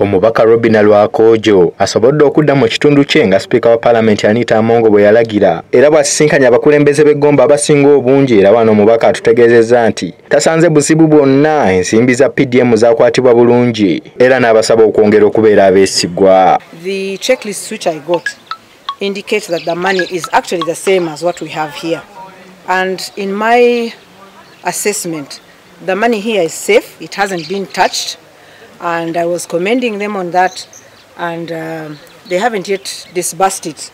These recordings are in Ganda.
omubaka robina lwakoojo asobodde okudda mu kitundu kye nga sipiika wa paalamenti anita amongo bwe yalagira era bw'asisinkanya abakulembeze b'eggomba abasinga obungi era wano omubaka atutegeezezza nti tasanze buzibu bwonna ensimbi za pdm zakwatibwa bulungi era n'abasaba okwongera okubeera abeesigwa The checklist which I got indicates that the money is actually the same as what we have here. And in my assessment, the money here is safe, it hasn't been touched, and I was commending them on that, and um they haven't yet disbursed it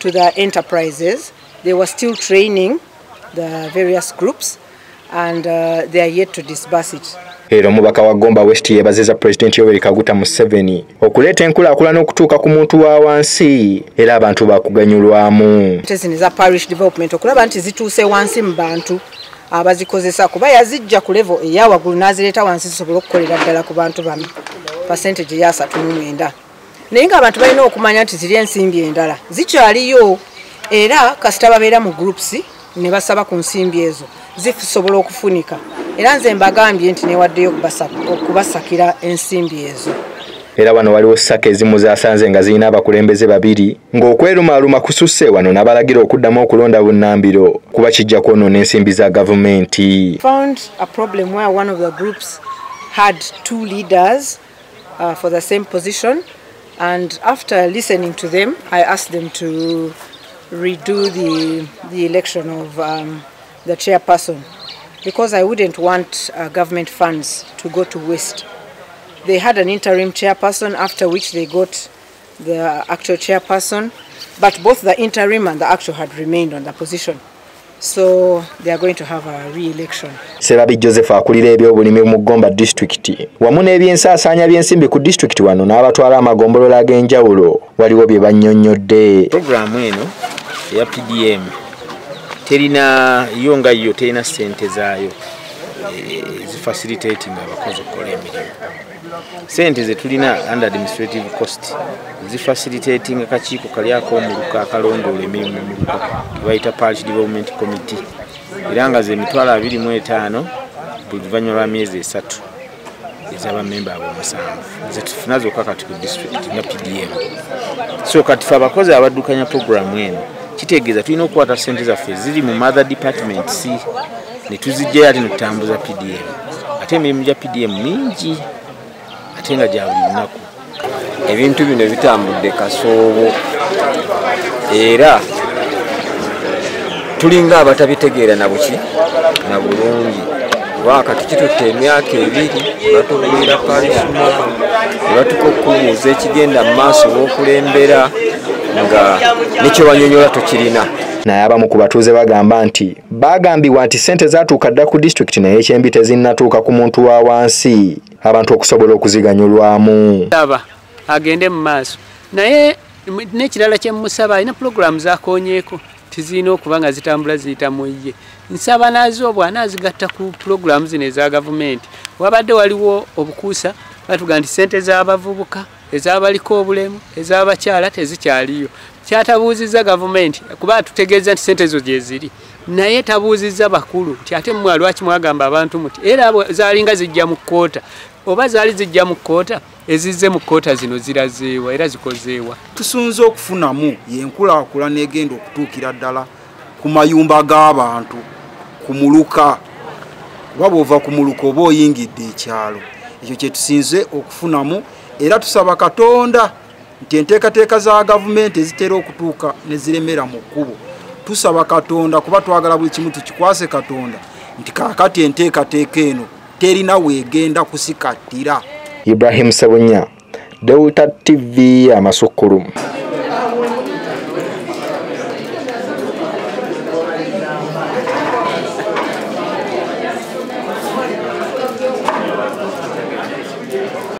to the enterprises. They were still training the various groups, and uh, they are yet to disburse it. era omubaka wa gomba west yeebaziza pulezidenti yoweri kaguta museveni okuleeta enkulaakulana okutuuka ku muntu wa wansi era abantu bakuganyulwamu ate zino eza parish development okulaba nti zituuse wansi mu bantu abazikozesa kuba yazijja ku levo eyawaggulu n'azireeta wansi zisobole okukolera ddala ku bantu bano. Pasentage eya asatu mu mwenda. Naye ng'abantu balina okumanya nti ziri ensimbi endala zikyaliyo. Era kasita babeera mu groups ne basaba ku nsimbi ezo zisobola okufunika. Era nze mbagambye nti newaddeyo okubasa- okubasakira ensimbi ezo era wano waliwo ssaka ezimu zaasanze nga zirina abakulembeze babiri ng'okwerumaaluma wano n'abalagira okuddamu okulonda bunnambiro kuba kijja kwonoona ensimbi za gavumenti had two leaders uh, for the same position. And after listening to them, I asked them to redo the, the election of um, the chairperson because I wouldn't want uh, government funds to go to waste. They had an interim chairperson after which they got the actual chairperson, but both the interim and the actual had remained on the position. So they are going to have a re-election. serabi joseph akulira ebyobulimi mu gomba disitulikiti wamu n'ebyensaasaanya by'ensimbi ku district wano n'abatwala amagombolola ag'enjawulo waliwo bye bannyonnyodde puroguramu eno eya pdm terina yo nga yo terina sente zaayo zifacilitating abakozi okukola emirimu. Sente zetulina under administrative cost zifacilitating akakiiko kali ak'omuluka akalondoola emirimu muluka tebayita parish development committee. Era nga ze emitwalo abiri mu etaano buli luvannyuma lwa myezi esatu ez'abamemba abo musanvu. Zetufuna zokka kati ku district nga pdm so kati fe abakozi abaddukanya puroguramu eno kitegeeza tulina okukwata sente zaffe ziri mu mother departments ne tuzijjayo ate netutambuza pdm ate emirimu gya pdm mingi ate nga gya buli lunaku. Ebintu bino bitambudde kasoobo. Era tulinga abatabitegeera na buki? Na bulungi. Lwakati kitutte emyaka ebiri batubuulira palisuma ne batuka okukumuuza ekigenda mu maaso w'okulembera nga nekyewanyonyola tokirina naye abamu ku batuuze bagamba nti baagambibwa nti ssente zaatuuka dda ku disitulikiti naye ekyembi tezinnatuuka ku muntu wa wansi. Abantu okusobola okuziganyulwamu. Aba agende mu maaso. Naye n'ekirala kyemusaba alina pulogulaamu zakonyeeko tizirina okuba nga zitambula ziyita mu ye. Nsaba nazo bw'anaazigatta ku pulogulaamu zino eza gavumenti. Wabadde waliwo obukuusa batuga nti sente z'abavubuka ez'abaliko obulemu ez'abakyala tezikyaliyo. Kyatabuuzizza gavumenti kuba tutegeeza nti sente ezo gyeziri. Naye tabuuzizza bakulu nti ate mmwe lwaki mwagamba abantu muti era bwe zaalinga zijja mu kkoota oba zaali zijja mu kkoota ezizze mu kkoota zino zirazeewa era zikozeewa. Tusunze okufunamu yenkulaakulana egenda okutuukira ddala ku mayumba g'abantu ku muluka. Kuba bw'ova ku muluka oba oyingidde ekyalo ekyo kye tusinze okufunamu era tusaba katonda nti enteekateeka za gavumenti ezitera okutuuka ne ziremera mu kkubo. Tusaba katonda kuba twagala buli kimu tukikwase katonda nti kaakati enteekateeka eno terina weegenda kusikattira. Ibrahim sebunya delta tv amasukkulumu